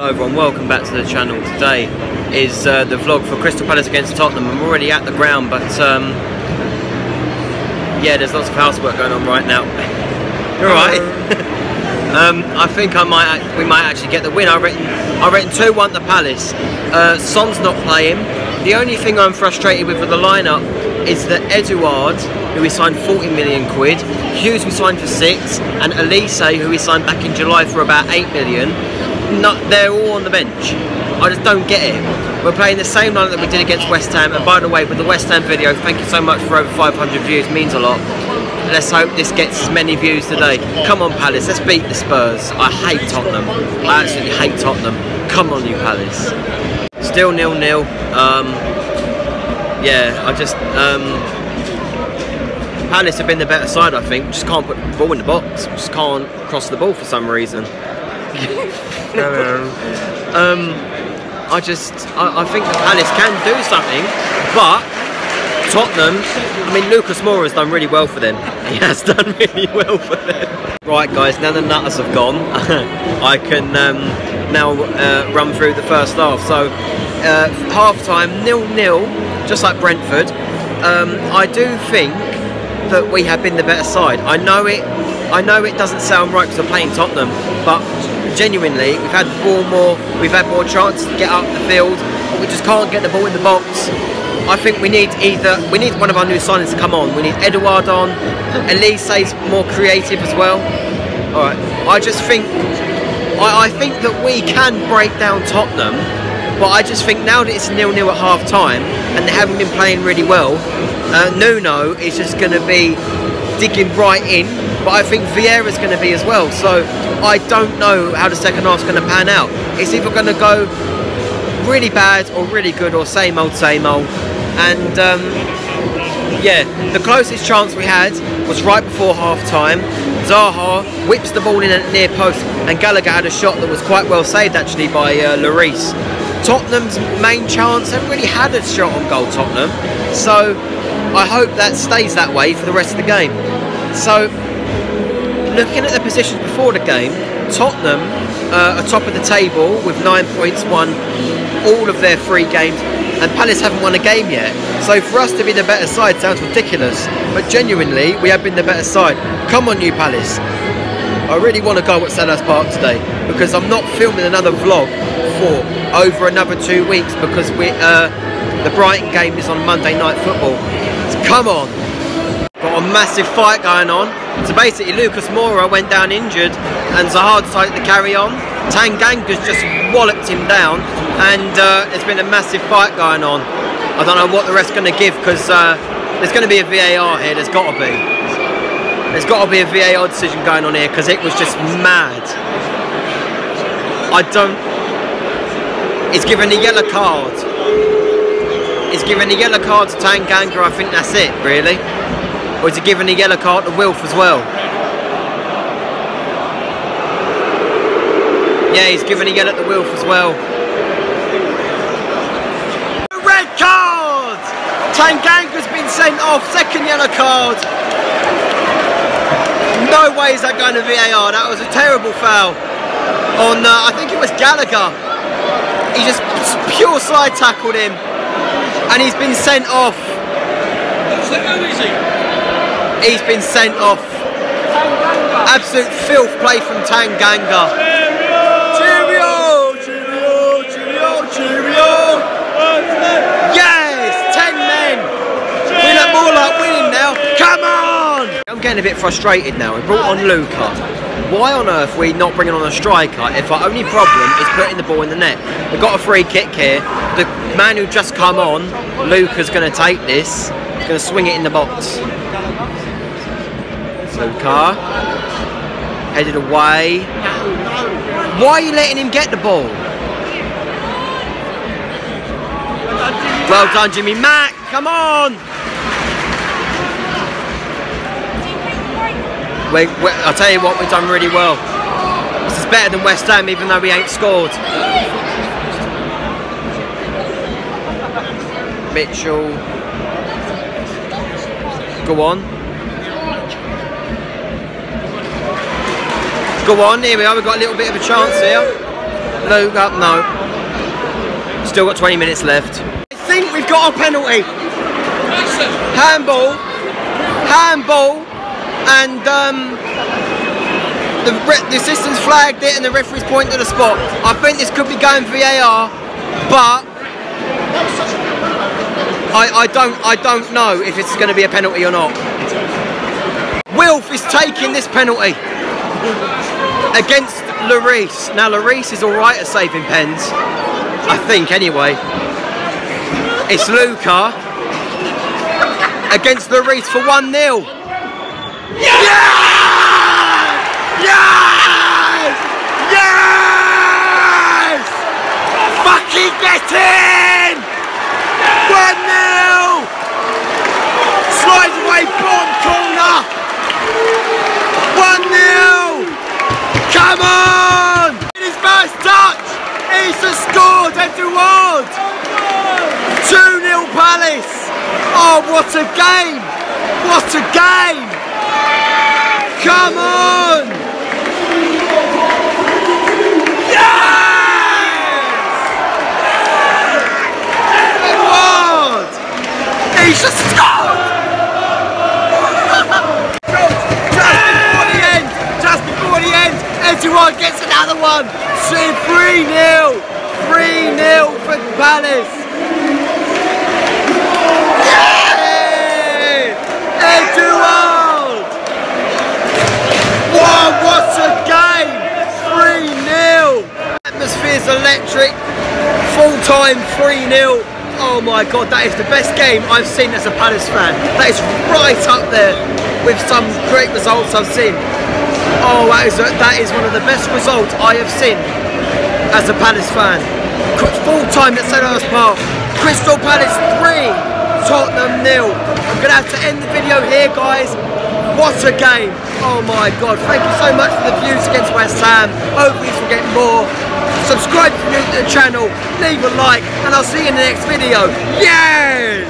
Hello everyone, welcome back to the channel. Today is uh, the vlog for Crystal Palace against Tottenham. I'm already at the ground, but um, yeah, there's lots of housework going on right now. You're right. um, I think I might, we might actually get the win. I reckon, I reckon 2-1 to Palace. Uh, Son's not playing. The only thing I'm frustrated with with the lineup is that Edouard, who we signed 40 million quid, Hughes we signed for six, and Olise, who we signed back in July for about 8 million not, they're all on the bench. I just don't get it. We're playing the same line that we did against West Ham. And by the way, with the West Ham video, thank you so much for over 500 views. It means a lot. Let's hope this gets as many views today. Come on, Palace. Let's beat the Spurs. I hate Tottenham. I absolutely hate Tottenham. Come on, you Palace. Still nil-nil. Um, yeah, I just... Um, Palace have been the better side, I think. just can't put the ball in the box. just can't cross the ball for some reason. Um, I just, I, I think Palace can do something, but Tottenham, I mean, Lucas Moura has done really well for them. He has done really well for them. Right, guys, now the nutters have gone, I can um, now uh, run through the first half. So, uh, half time, nil nil, just like Brentford. Um, I do think that we have been the better side. I know it. I know it doesn't sound right because we're playing Tottenham, but genuinely, we've had the ball more, we've had more chances to get up the field, but we just can't get the ball in the box. I think we need either, we need one of our new signings to come on. We need Edouard on, Olise's more creative as well. Alright, I just think, I, I think that we can break down Tottenham, but I just think now that it's nil-nil at half time, and they haven't been playing really well, uh, Nuno is just going to be digging right in but I think Vieira's going to be as well. So I don't know how the second half's going to pan out. It's either going to go really bad or really good or same old, same old. And um, yeah, the closest chance we had was right before half time. Zaha whips the ball in at near post, and Gallagher had a shot that was quite well saved actually by uh, Lloris. Tottenham's main chance haven't really had a shot on goal, Tottenham. So I hope that stays that way for the rest of the game. So looking at the positions before the game, Tottenham uh, are top of the table with nine points, won all of their three games, and Palace haven't won a game yet. So for us to be the better side sounds ridiculous, but genuinely, we have been the better side. Come on, you Palace. I really want to go at Selhurst Park today because I'm not filming another vlog for over another two weeks because we uh, the Brighton game is on Monday Night Football. So come on. Got a massive fight going on. So basically, Lucas Moura went down injured, and Zaha decided to carry on. Tanganga's just walloped him down, and uh, there's been a massive fight going on. I don't know what the rest going to give because uh, there's going to be a VAR here. There's got to be. There's got to be a VAR decision going on here because it was just mad. I don't. It's given a yellow card. It's given a yellow card to Tanganga. I think that's it, really. Or is he giving a yellow card to Wilf as well? Yeah, he's giving a yellow to Wilf as well. Red card! Tanganga's been sent off, second yellow card. No way is that going to VAR. That was a terrible foul on, uh, I think it was Gallagher. He just pure slide tackled him and he's been sent off. He's been sent off. Absolute filth play from Tanganga. Cheerio! Cheerio! Cheerio! Cheerio! Yes! Ten men! We look more like winning now. Come on! I'm getting a bit frustrated now. We brought on Luca. Why on earth are we not bringing on a striker if our only problem is putting the ball in the net? We've got a free kick here. The man who just come on, Luca's is going to take this. He's going to swing it in the box. Luca. Headed away. Why are you letting him get the ball? Well done, Jimmy Mack. Come on. We, we, I'll tell you what, we've done really well. This is better than West Ham, even though we ain't scored. Mitchell. Go on. Go on, here we are, we've got a little bit of a chance here. Up, no. Still got 20 minutes left. I think we've got a penalty. Handball, handball, and um, the, the assistant's flagged it and the referee's pointed to the spot. I think this could be going VAR, but I, I don't I don't know if it's going to be a penalty or not. Wilf is taking this penalty against Lloris. Now Lloris is alright at saving pens. I think anyway. It's Luca against Lloris for 1-0. Yeah! Yes! Yes! Fucking get in! Come on! In his first touch! He's just scored Edouard! 2-0 Palace! Oh, what a game! What a game! Come on! Yes! Edouard! He's just scored! just before the end! Just before the end! Edouard gets another one! See 3-0! 3-0 for Palace! Wow, what a game! 3-0! Atmosphere's electric. Full time 3-0. Oh my god, that is the best game I've seen as a Palace fan. That is right up there with some great results I've seen. Oh, that is, that is one of the best results I have seen as a Palace fan. Full time at Selhurst Park. Crystal Palace 3, Tottenham nil. I'm going to have to end the video here, guys. What a game. Oh my God. Thank you so much for the views against West Ham. Hopefully we'll get more. Subscribe to the channel. Leave a like. And I'll see you in the next video. Yeah!